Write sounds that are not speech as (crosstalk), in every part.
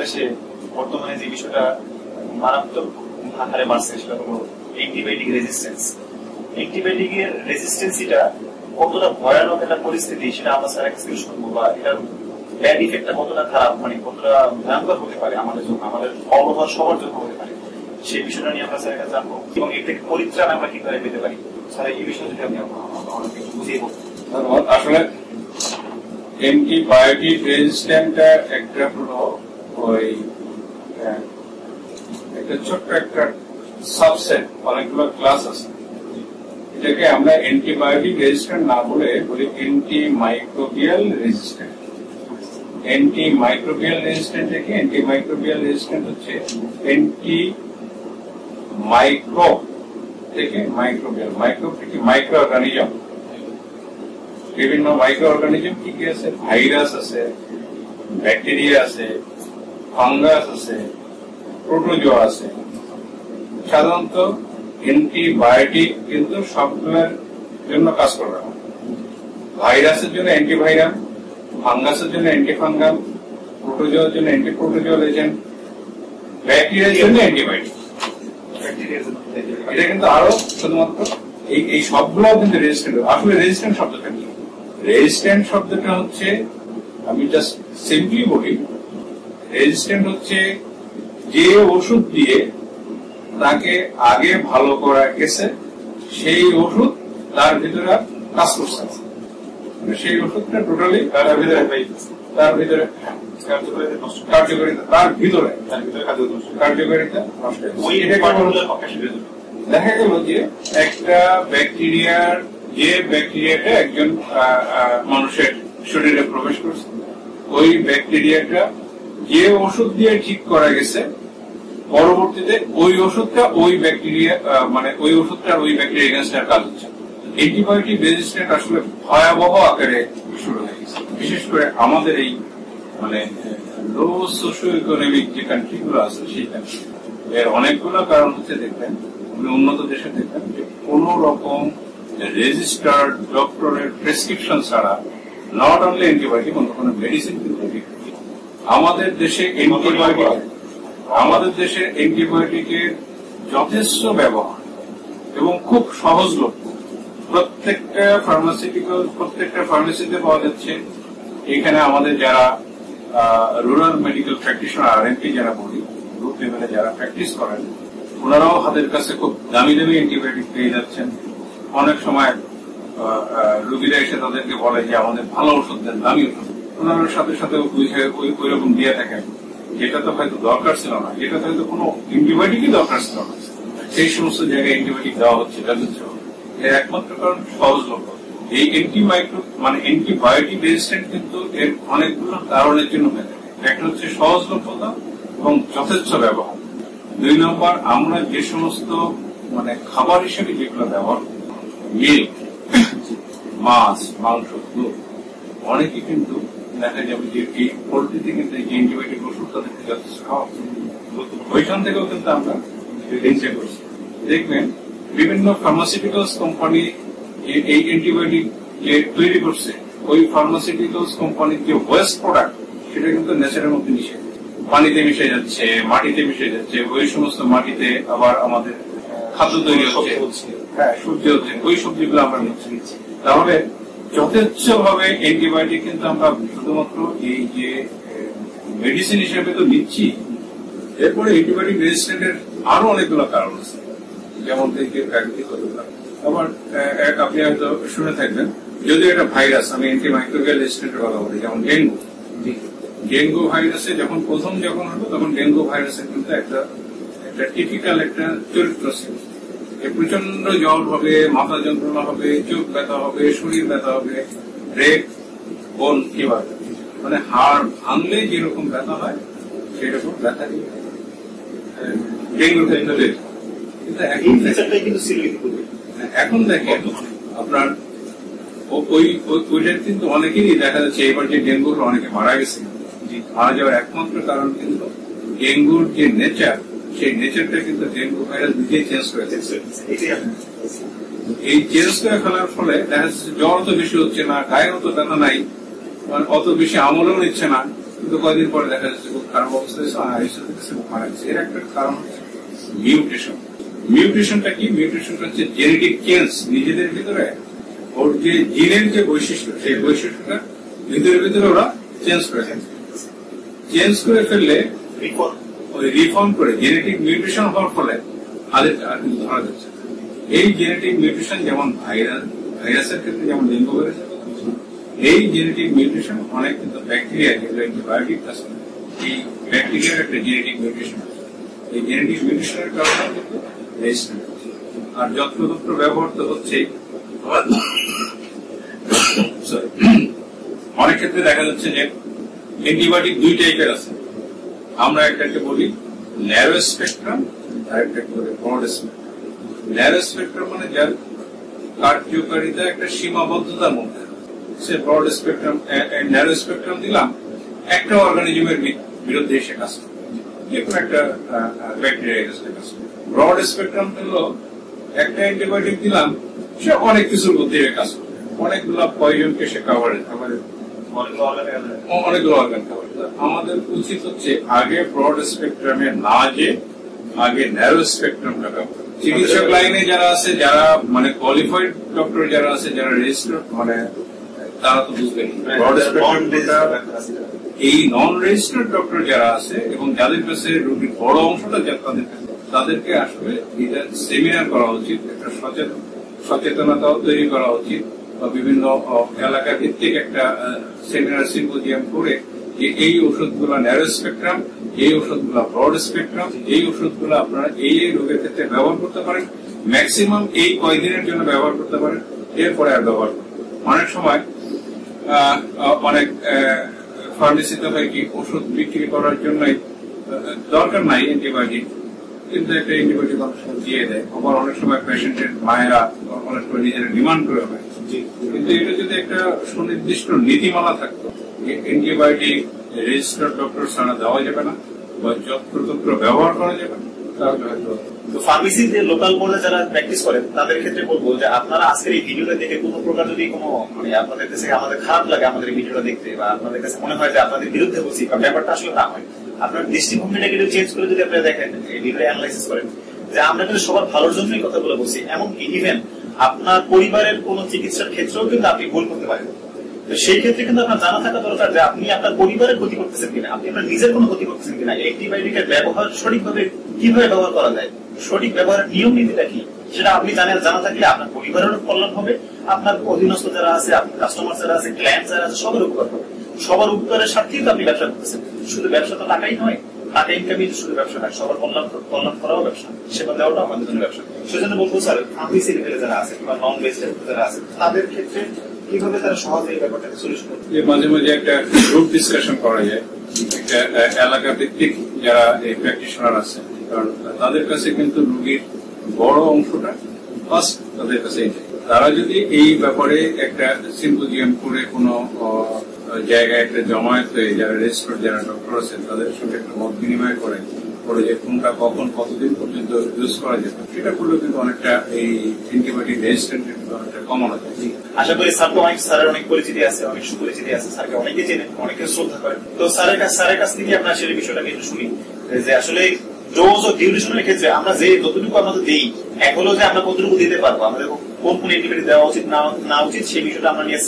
বাংলাদেশে বর্তমানে যে বিষয়টা মারাত্মক হারে বাড়ছে সেটা হলো অ্যান্টিবায়োটিক রেজিস্ট্যান্স অ্যান্টিবায়োটিক এর রেজিস্ট্যান্সিটা কতটা ভয়ানক একটা পরিস্থিতি সেটা আমরা স্যার থেকে শুনব বা এটার ব্যাড ইফেক্টটা কতটা খারাপ মানে কতটা ভয়ঙ্কর হতে পারে আমাদের জন্য, আমাদের অবহার সবার জন্য হতে পারে, সেই বিষয়টা নিয়ে আমরা স্যারের কাছে জানব। এবং এর থেকে পরিত্রাণ আমরা কীভাবে পেতে পারি? স্যার, এই বিষয়ে যদি আমাকে একটু বুঝিয়ে বলতেন। ধন্যবাদ। আসলে অ্যান্টিবায়োটিক রেজিস্ট্যান্টটা একটা হলো ওই একটা ছোট্ট একটা সাবসেট অনেকগুলো ক্লাস আছে। এটাকে আমরা অ্যান্টিবায়োটিক রেজিস্ট্যান্ট না বলে বলি antimicrobial resistant antimicrobial resistant থেকে অ্যান্টি মাইক্রোবিয়াল রেজিস্ট্যান্ট হচ্ছে অ্যান্টি মাইক্রো থেকে মাইক্রোবিয়াল মাইক্রো থেকে মাইক্রো অর্গানিজম বিভিন্ন মাইক্রো অর্গানিজম কি কি আছে? ভাইরাস আছে ব্যাকটেরিয়া আছে ফাঙ্গাস আছে প্রোটোজোয়া আছে। সাধারণত অ্যান্টিবায়োটিক কিন্তু সবগুলোর জন্য কাজ করবে না। ভাইরাসের জন্য অ্যান্টিভাইরাল ফাঙ্গাসের জন্য অ্যান্টিফাঙ্গাল প্রোটোজোয়ার জন্য অ্যান্টি প্রোটোজোয়াল এজেন্ট ব্যাকটেরিয়ার জন্য অ্যান্টিবায়োটিক। এটা কিন্তু আরও শুধুমাত্র এই এই সবগুলো কিন্তু রেজিস্ট্যান্ট আসলে রেজিস্ট্যান্ট শব্দটা কি? রেজিস্ট্যান্ট শব্দটা হচ্ছে, আমি জাস্ট সিম্পলি বলি রেজিস্ট্যান্ট হচ্ছে যে ওষুধ দিয়ে তাকে আগে ভালো করা গেছে সেই ওষুধ তার ভিতরে কাজ করছে মানে সেই ওষুধটা টোটালি তার ভিতরে তার ভিতরে কার্যকারিতা তার ভিতরে। কার্যকারিতা দেখা গেল যে একটা ব্যাকটেরিয়ার যে ব্যাকটেরিয়াটা একজন মানুষের শরীরে প্রবেশ করছে ওই ব্যাকটেরিয়াটা যে ওষুধ দিয়ে ঠিক করা গেছে, পরবর্তীতে ওই ওষুধটা ওই ব্যাকটেরিয়া মানে ওই ওষুধটার ওই ব্যাকটেরিয়া কাজ হচ্ছে অ্যান্টিবায়োটিক রেজিস্ট্যান্ট আসলে ভয়াবহ আকারে শুরু হয়ে গেছে বিশেষ করে আমাদের এই মানে লো সোশিও ইকোনমিক যে কান্ট্রি গুলো আছে, সেই কান্ট্রি এর অনেকগুলো কারণ হচ্ছে দেখবেন আপনি উন্নত দেশে দেখবেন যে কোন রকম রেজিস্টার্ড ডক্টরের প্রেসক্রিপশন ছাড়া নট অনলি অ্যান্টিবায়োটিক অন্য কোনো মেডিসিন কিন্তু। আমাদের দেশে আমাদের দেশে অ্যান্টিবায়োটিকের যথেষ্ট ব্যবহার এবং খুব সহজলভ্য প্রত্যেকটা ফার্মাসিউটিক্যাল প্রত্যেকটা ফার্মেসিতে পাওয়া যাচ্ছে। এখানে আমাদের যারা রুরাল মেডিকেল প্র্যাকটিশনার আর এমপি যারা বলি গ্রুপ লেভেলে যারা প্র্যাকটিস করেন, ওনারাও হাতের কাছে খুব দামি দামি অ্যান্টিবায়োটিক পেয়ে যাচ্ছেন। অনেক সময় রুগীরা এসে তাদেরকে বলে যে, আমাদের ভালো ওষুধ দেন, দামি ওষুধ ওনার সাথে সাথে ওই দিয়ে থাকেন যেটা তো হয়তো দরকার ছিল না যেটা হয়তো কোনো অ্যান্টিবায়োটিকই দরকার ছিল না। সেই সমস্ত জায়গায় অ্যান্টিবায়োটিক দেওয়া হচ্ছে যাদের এর একমাত্র কারণ সহজলভ্য। এই অ্যান্টিমাইক্রো মানে অ্যান্টিবায়োটিক রেজিস্ট্যান্ট কিন্তু এর অনেকগুলো কারণের জন্য হয়ে থাকে। একটা হচ্ছে সহজলভ্যতা এবং যথেচ্ছ ব্যবহার। দুই নম্বর, আমরা যে সমস্ত মানে খাবার হিসেবে যেগুলো ব্যবহার মিল্ক মাছ, মাংস, দুধ, অনেকে কিন্তু দেখা যাবে যে এই পোলট্রিতে কিন্তু যে অ্যান্টিবায়োটিক ওষুধ তাদেরকে যথেষ্ট খাওয়া ওইখান থেকেও কিন্তু আমরা করছি। দেখবেন বিভিন্ন ফার্মাসিউটিক্যালস কোম্পানি এই অ্যান্টিবায়োটিক যে তৈরি করছে ওই ফার্মাসিউটিক্যালস কোম্পানির যে ওয়েস্ট প্রোডাক্ট সেটা কিন্তু নেচারের মধ্যে মিশে পানিতে মিশে যাচ্ছে মাটিতে মিশে যাচ্ছে ওই সমস্ত মাটিতে আবার আমাদের খাদ্য তৈরি হচ্ছে। হ্যাঁ সবজি হচ্ছে ওই সবজিগুলো আমরা নিচ্ছি তাহলে যথেচ্ছ ভাবে অ্যান্টিবায়োটিক কিন্তু আমরা শুধুমাত্র এই যে মেডিসিন হিসেবে তো নিচ্ছি। এরপরে অ্যান্টিবায়োটিক রেজিস্ট্যান্টের আরও অনেকগুলো কারণ আছে। যেমন আবার আপনি হয়তো শুনে থাকবেন যদি একটা ভাইরাস আমি অ্যান্টিমাইক্রোবিয়াল রেজিস্ট্যান্টের কথা বলি যেমন ডেঙ্গু। ডেঙ্গু ভাইরাসে যখন প্রথম যখন হলো তখন ডেঙ্গু ভাইরাসের কিন্তু একটা একটা টিপিক্যাল একটা চরিত্র ছিল। প্রচণ্ড জ্বর হবে মাথা যন্ত্রণা হবে চোখ ব্যথা হবে শরীর ব্যথা হবে ব্রেক বোন কীভাবে মানে হাড় ভাঙলে যেরকম ব্যথা হয় সেরকম ব্যথা কিন্তু এখন ফিচারটাই কিন্তু ছিল ইতিপূর্বে এখন দেখেন আপনার ওই- ওইটার কিন্তু অনেকেরই দেখা যাচ্ছে এবার যে ডেঙ্গুর অনেকে মারা গেছে। মারা যাওয়ার একমাত্র কারণ কিন্তু ডেঙ্গুর যে নেচার সেই নেচারটা কিন্তু ডেঙ্গু ভাইরাস নিজেই চেঞ্জ করে আমি এই চেঞ্জ করে ফেলার ফলে দেখা যাচ্ছে জ্বর তো বেশি হচ্ছে না গায়ে অত ব্যথা নাই মানে অত বেশি আমলেও নিচ্ছে না, কিন্তু কয়েকদিন পরে দেখা যাচ্ছে খুব খারাপ অবস্থা মারা গেছে। এর একটা কারণ হচ্ছে মিউটেশন মিউটেশনটা কি? মিউটেশনটা হচ্ছে জেনেটিক চেঞ্জ নিজেদের ভিতরে, ওর যে জিনের যে বৈশিষ্ট্য, সেই বৈশিষ্ট্যটা ভিতরে ভিতরে ওরা চেঞ্জ করে চেঞ্জ করে ফেললে রিফর্ম করে জেনেটিক মিউটেশন হওয়ার ফলে কিন্তু ধরা যাচ্ছে এই জেনেটিক মিউটেশন যেমন ভাইরাস ভাইরাসের ক্ষেত্রে যেমন ডেঙ্গু ভাইরাসের এই জেনেটিক মিউটেশন অনেক কিন্তু ব্যাকটেরিয়া যেগুলো অ্যান্টিবায়োটিক আছে, এই ব্যাকটেরিয়ার একটা জেনেটিক মিউটেশন এই জেনেটিক মিউটেশনের কারণে কিন্তু রেজিস্ট্যান্ট হচ্ছে। আর যত্রতত্র ব্যবহার তো হচ্ছেই অনেক ক্ষেত্রে দেখা যাচ্ছে যে অ্যান্টিবায়োটিক দুই টাইপের আছে। আমরা একটাকে বলি ন্যারো স্পেকট্রাম আর একটাকে বলি ব্রড স্পেকট্রাম ন্যারো স্পেকট্রাম মানে যার কার্যকারিতা একটা সীমাবদ্ধতার মধ্যে। সে ব্রড স্পেকট্রাম ন্যারো স্পেকট্রাম দিলাম, একটা অর্গানিজমের বিরুদ্ধে এসে কাজ করবে যে কোনো একটা ব্যাকটেরিয়া এগেন্স্টে কাজ করবে ব্রড স্পেকট্রাম হলো, একটা অ্যান্টিবায়োটিক দিলাম, সে অনেক কিছুর মধ্যে কাজ করবে অনেকগুলো পয়জনকে সে কাভারে কাভারে অর্গান কভার আমাদের। উচিত হচ্ছে আগে ব্রড স্পেকট্রামে না যে আগে ন্যারো স্পেকট্রামটা ব্যবহার চিকিৎসক লাইনে যারা আছে যারা মানে কোয়ালিফাইড ডক্টর যারা আছে যারা রেজিস্টার মানে তারা তো বুঝবেন। এই নন রেজিস্টার্ড ডক্টর যারা আছে। এবং যাদের কাছে রোগীর বড় অংশটা যা তাদের তাদেরকে আসলে এটা সেমিনার করা উচিত একটা সচেতন সচেতনতাও তৈরি করা উচিত। বিভিন্ন এলাকা ভিত্তিক একটা সেমিনার সিম্পোজিয়াম করে যে এই ওষুধগুলো ন্যারো স্পেকট্রাম এই ওষুধগুলো ব্রড স্পেকট্রাম এই ওষুধগুলো আপনারা এই এই রোগের ক্ষেত্রে ব্যবহার করতে পারেন। ম্যাক্সিমাম এই কয়দিনের জন্য ব্যবহার করতে পারেন, এরপরে আর ব্যবহার অনেক সময় অনেক ফার্মেসিতে হয় কি, ওষুধ বিক্রি করার জন্যই দরকার নাই অ্যান্টিবায়োটিক কিন্তু একটা অ্যান্টিবায়োটিক অনেক সময় দিয়ে দেয়। আবার অনেক সময় পেশেন্টের মায়েরা, অনেক সময় নিজেরা ডিমান্ড করে হয় কিন্তু এটা যদি একটা সুনির্দিষ্ট নীতিমালা থাকতো অ্যান্টিবায়োটিক রেজিস্টার্ড ডক্টর ছাড়া দেওয়া যাবে না বা যত্রতত্র ব্যবহার করা যাবে না কোনো প্রকার যদি কোনো মানে আপনাদের কাছে আমাদের খারাপ লাগে আমাদের দেখতে, বা আপনাদের কাছে মনে হয় যে আপনাদের বা ব্যাপারটা আসলে তা হয় আপনার চেঞ্জ করে যদি আপনারা দেখেন করেন, যে আমরা কিন্তু সবার ভালোর জন্যই কথা কথাগুলো বলছি, এমনকি ইভেন আপনার পরিবারের কোন চিকিৎসার ক্ষেত্রেও কিন্তু আপনি ভুল করতে পারেন। সেই ক্ষেত্রে কিন্তু আপনার জানা থাকা দরকার যে আপনি আপনার পরিবারের ক্ষতি করতেছেন কিনা, আপনি আপনার নিজের কোনো ক্ষতি করতেছেন কিনা, অ্যান্টিবায়োটিকের ব্যবহার সঠিকভাবে কীভাবে ব্যবহার করা যায়, সঠিক ব্যবহারের নিয়ম নীতিটা কি, সেটা আপনি জানেন, জানা থাকলে আপনার পরিবারেরও কল্যাণ হবে, আপনার অধীনস্থ যারা আছে, আপনার কাস্টমার যারা আছে ক্লায়েন্ট যারা আছে, সবার উপকার হবে। সবার উপকারের স্বার্থেই তো আপনি ব্যবসা করতেছেন, শুধু ব্যবসা তো টাকাই নয় তাদের মাঝে মাঝে একটা গ্রুপ ডিসকাশন করা যায় এলাকা ভিত্তিক যারা এই প্র্যাকটিশনার আছে কারণ তাদের কাছে কিন্তু রোগীর বড় অংশটা ফার্স্ট তাদের কাছে তারা যদি এই ব্যাপারে একটা সিম্পোজিয়াম করে কোনো জায়গায় একটা জমায়েত হয়ে যারা রেজিস্টার যারা ডক্টর আছেন তাদের সঙ্গে একটা মত বিনিময় করে করে যে কোনটা কখন, কতদিন পর্যন্ত ইউজ করা যেত সেটা করলে কিন্তু অনেকটা এই অ্যান্টিবায়োটিক রেজিস্ট্যান্ট অনেকটা কমানো যায়। আশা করি স্যার তো অনেক স্যারের অনেক পরিচিতি আছে, অনেক সুপরিচিতি আছে, স্যারকে অনেকে চেনেন অনেকে শ্রদ্ধা করেন। তো স্যারের কাছ স্যারের কাছ থেকে আপনার সেই বিষয়টাকে একটু শুনি, যে আসলে ডোজ ও ডিউরেশনের ক্ষেত্রে আমরা যে যতটুকু আমাদের দিই, এক হলো যে আমরা কতটুকু দিতে পারব, আমাদের কোন কোন অ্যাক্টিভিটি দেওয়া উচিত, না না উচিত, সেই বিষয়টা আমরা নিয়ে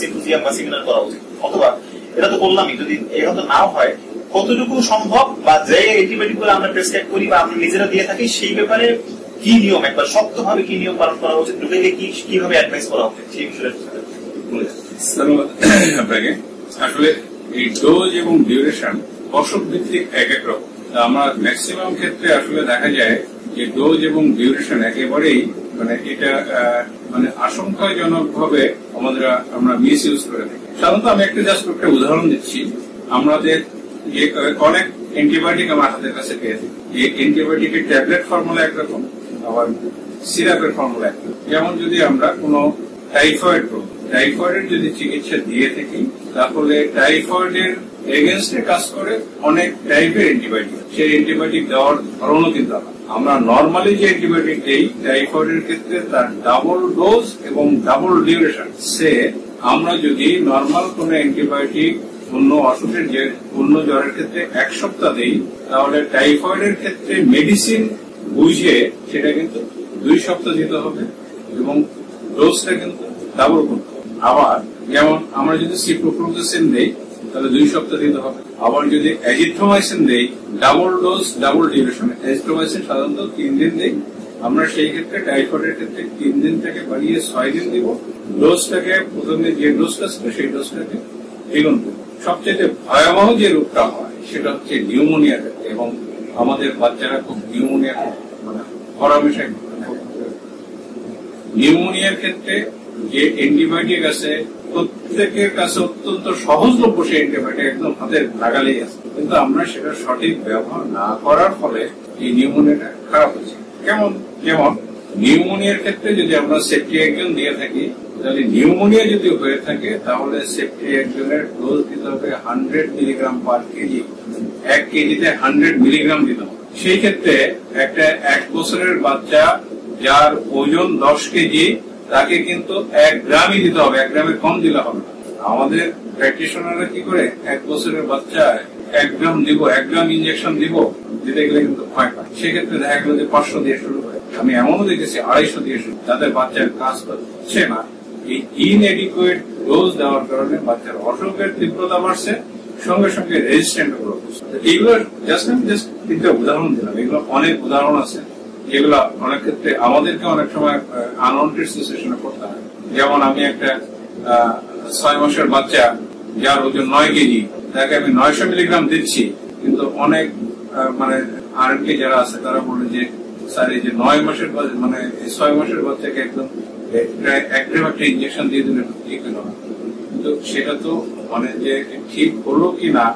সিম্পোজিয়াম বা সেমিনার করা উচিত। অথবা এটা তো বললামই, যদি এখন তো নাও হয়, কতটুকু সম্ভব বা যে অ্যান্টিবায়োটিকগুলো আমরা প্রেসক্রাইব করি বা আমরা নিজেরা দিয়ে থাকি, সেই ব্যাপারে কি নিয়ম একবার, শক্তভাবে কি নিয়ম পালন করা উচিত রোগীকে কি, কীভাবে অ্যাডভাইস করা উচিত, সেই (coughs) আপনাকে, আসলে এই ডোজ এবং ডিউরেশন অসুখ ভিত্তিক এক এক রকম। আমরা ম্যাক্সিমাম ক্ষেত্রে আসলে দেখা যায় যে ডোজ এবং ডিউরেশন একেবারেই মানে এটা মানে আশঙ্কাজনক ভাবে আমাদের, আমরা মিস ইউজ করে থাকি। সাধারণত আমি একটা জাস্ট একটা উদাহরণ দিচ্ছি। আমাদের যে অনেক অ্যান্টিবায়োটিক আমার হাতের কাছে পেয়ে থাকি। এই অ্যান্টিবায়োটিকের ট্যাবলেট ফর্মুলা একরকম, আবার সিরাপের ফর্মুলা একরকম। যেমন যদি আমরা কোনো টাইফয়েড রোগ টাইফয়েডের যদি চিকিৎসা দিয়ে থাকি, তাহলে টাইফয়েডের এগেনস্টে কাজ করে অনেক টাইপের অ্যান্টিবায়োটিক সেই অ্যান্টিবায়োটিক দেওয়ার ধরনও কিন্তু আমরা নর্মালি যে অ্যান্টিবায়োটিক দিই টাইফয়েডের ক্ষেত্রে তার ডাবল ডোজ এবং ডাবল ডিউরেশন সে আমরা যদি নর্মাল কোন অ্যান্টিবায়োটিক অন্য অসুখের যে অন্য জ্বরের ক্ষেত্রে এক সপ্তাহ দেই, তাহলে টাইফয়েডের ক্ষেত্রে মেডিসিন বুঝে সেটা কিন্তু দুই সপ্তাহ দিতে হবে এবং ডোজটা কিন্তু ডাবল করতে হবে। আবার যেমন আমরা যদি সিপ্রোফ্লোক্সাসিন দেই, তাহলে দুই সপ্তাহ দিতে হবে। আবার যদি অ্যাজিথ্রোমাইসিন দেই double dose double duration azithromycin সাধারণত তিন দিন দেই আমরা সেই ক্ষেত্রে টাইফয়েডের ক্ষেত্রে তিন দিন থেকে বাড়িয়ে ছয় দিন দিব। ডোজটাকে প্রথমে যে ডোজটা ছিল সেই ডোজটাকে দ্বিগুণ সবচেয়ে ভয়াবহ যে রোগটা হয়, সেটা হচ্ছে নিউমোনিয়া এবং আমাদের বাচ্চারা খুব নিউমোনিয়া মানে হরামেশায় নিউমোনিয়ার ক্ষেত্রে যে অ্যান্টিবায়োটিক আছে, প্রত্যেকের কাছে অত্যন্ত সহজলভ্য সেই অ্যান্টিবায়োটিক একদম হাতের লাগালেই আছে। কিন্তু আমরা সেটা সঠিক ব্যবহার না করার ফলে এই নিউমোনিয়াটা খারাপ হয়েছে। কেমন? যেমন নিউমোনিয়ার ক্ষেত্রে যদি আমরা সেফটি একজন দিয়ে থাকি, তাহলে নিউমোনিয়া যদি হয়ে থাকে, তাহলে সেফটি একজনের ডোজ দিতে হবে হান্ড্রেড মিলিগ্রাম পার কেজি। এক কেজিতে হান্ড্রেড মিলিগ্রাম দিতে হবে। সেই ক্ষেত্রে একটা এক বছরের বাচ্চা যার ওজন দশ কেজি, তাকে কিন্তু এক গ্রামই দিতে হবে, এক গ্রামে কম দিলে হবে আমাদের প্র্যাকটিশনাররা কি করে? এক বছরের বাচ্চা এক গ্রাম দিব, এক গ্রাম ইঞ্জেকশন দিব, দিতে গেলে কিন্তু ভয় পায় সেক্ষেত্রে দেখা গেল যে পাঁচশো দিয়ে শুরু করে আমি এমনও দেখেছি, আড়াইশো দিয়ে শুরু। তাদের বাচ্চার কাজ হচ্ছে না। এই ইনএডিকুয়েট ডোজ দেওয়ার কারণে বাচ্চার অসুখের তীব্রতা বাড়ছে, সঙ্গে সঙ্গে রেজিস্ট্যান্ট এইগুলো জাস্ট আমি জাস্ট তিনটা উদাহরণ দিলাম। এগুলো অনেক উদাহরণ আছে। যেগুলো অনেক ক্ষেত্রে আমাদেরকে অনেক সময় আনওয়ান্টেড সিচুয়েশনে পড়তে হয়। যেমন আমি একটা ছয় মাসের বাচ্চা, যার ওজন নয় কেজি, তাকে আমি নয়শো মিলিগ্রাম দিচ্ছি। কিন্তু অনেক মানে আর যারা আছে, তারা বলে যে স্যার, এই যে নয় মাসের পর মানে ছয় মাসের বাচ্চাকে একদম একদম একটা ইঞ্জেকশন দিয়ে দিলে ঠিক হলো কিন্তু সেটা তো মানে যে ঠিক হলো কি না,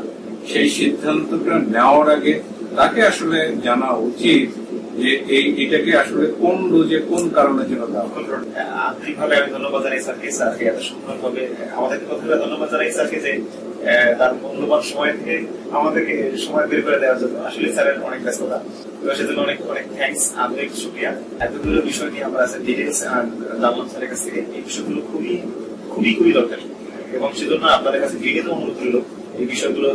সেই সিদ্ধান্তটা নেওয়ার আগে তাকে আসলে জানা উচিত যে এই এটাকে আসলে কোন ডোজে কোন কারণের জন্য দেওয়া। আন্তরিকভাবে আমি ধন্যবাদ জানাই স্যারকে। স্যারকে এত সুন্দরভাবে আমাদেরকে প্রথমে ধন্যবাদ জানাই স্যারকে যে তার মূল্যবান সময় থেকে আমাদেরকে সময় বের করে দেওয়ার জন্য। আসলে স্যারের অনেক ব্যস্ততা। সেজন্য অনেক অনেক থ্যাংকস আন্তরিক শুক্রিয়া। এতগুলো বিষয় নিয়ে আমরা স্যার ডিটেলস জানলাম স্যারের কাছ থেকে। এই বিষয়গুলো খুবই খুবই খুবই দরকার। এবং সেজন্য আপনাদের কাছে বিনীত অনুরোধ রইল। এই বিষয়গুলো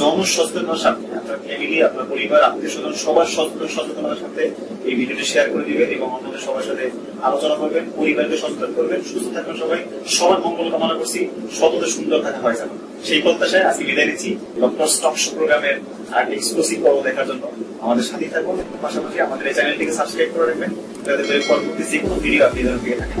জনসচেতনতার সাথে আপনার ফ্যামিলি আপনার পরিবার, আত্মীয় স্বজন, সবার সচেতন সচেতনতার সাথে এই ভিডিওটি শেয়ার করে দিবেন এবং অন্যদের সবার সাথে আলোচনা করবেন, পরিবারকে সচেতন করবেন, সুস্থ থাকবেন সবাই। সবার মঙ্গল কামনা করছি। সততে সুন্দর থাকা হয় যেন সেই প্রত্যাশায় আজকে বিদায় নিচ্ছি ডক্টর স্টক প্রোগ্রামের আর এক্সক্লুসিভ পর্ব দেখার জন্য। আমাদের সাথে থাকুন। পাশাপাশি আমাদের এই চ্যানেলটিকে সাবস্ক্রাইব করে রাখবেন। যাতে পরবর্তী যে কোনো ভিডিও আপনি যেন পেয়ে থাকেন